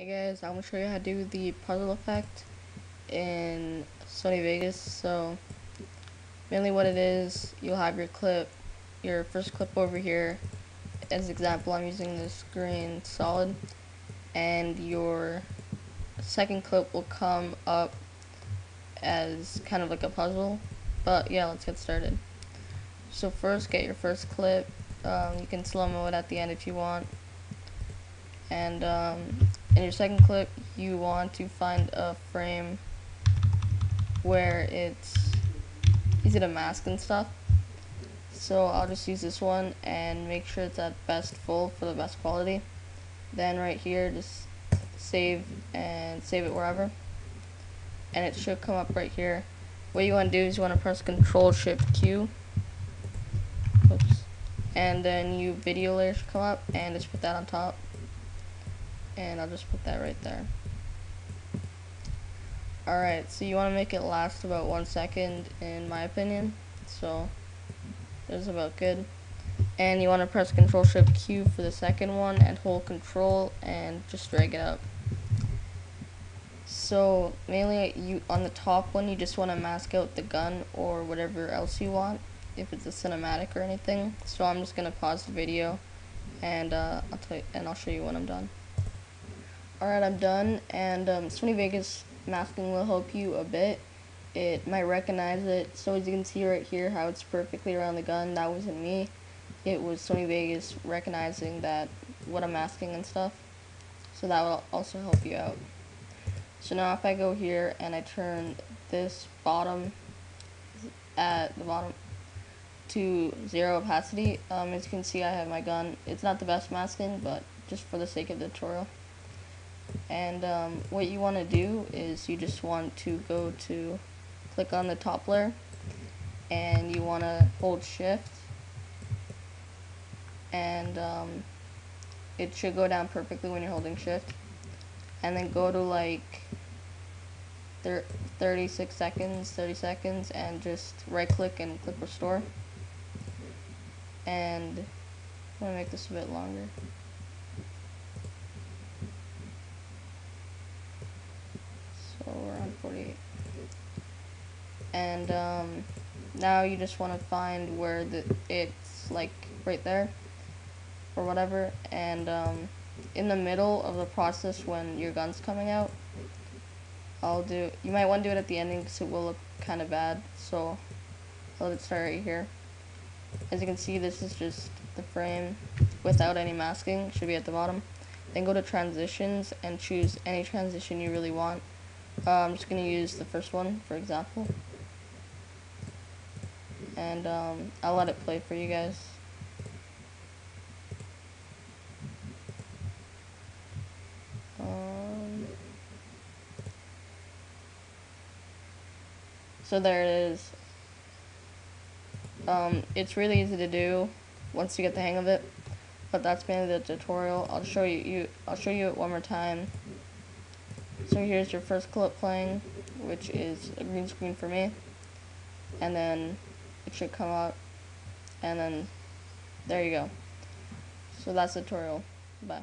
Hey guys, I'm to show you how to do the puzzle effect in Sony Vegas. So, mainly what it is, you'll have your clip, your first clip over here. As an example, I'm using this green solid. And your second clip will come up as kind of like a puzzle. But yeah, let's get started. So first, get your first clip. Um, you can slow-mo it at the end if you want. And um, in your second clip, you want to find a frame where it's easy to mask and stuff. So I'll just use this one and make sure it's at best full for the best quality. Then right here, just save and save it wherever. And it should come up right here. What you want to do is you want to press Control Shift Q. Oops. And then you video layer should come up and just put that on top and I'll just put that right there. Alright, so you want to make it last about one second in my opinion, so that's about good. And you want to press Control Shift Q for the second one and hold Control and just drag it up. So mainly you on the top one you just want to mask out the gun or whatever else you want if it's a cinematic or anything. So I'm just gonna pause the video and uh, I'll and I'll show you when I'm done. Alright, I'm done, and um, Sony Vegas masking will help you a bit. It might recognize it, so as you can see right here how it's perfectly around the gun, that wasn't me. It was Sony Vegas recognizing that what I'm masking and stuff. So that will also help you out. So now if I go here and I turn this bottom at the bottom to zero opacity, um, as you can see I have my gun. It's not the best masking, but just for the sake of the tutorial. And um, what you want to do is you just want to go to click on the top layer and you want to hold shift. And um, it should go down perfectly when you're holding shift. And then go to like 36 seconds 30 seconds and just right click and click restore. And I'm to make this a bit longer we're on 48. And um, now you just want to find where the it's like right there or whatever. And um, in the middle of the process when your gun's coming out, I'll do. You might want to do it at the ending because it will look kind of bad. So I'll let it start right here. As you can see, this is just the frame without any masking. Should be at the bottom. Then go to transitions and choose any transition you really want. Uh, I'm just going to use the first one, for example. And um, I'll let it play for you guys. Um, so there it is. Um, it's really easy to do once you get the hang of it, but that's mainly the tutorial. I'll show you, you I'll show you it one more time. So here's your first clip playing, which is a green screen for me. And then it should come out. And then there you go. So that's the tutorial. Bye.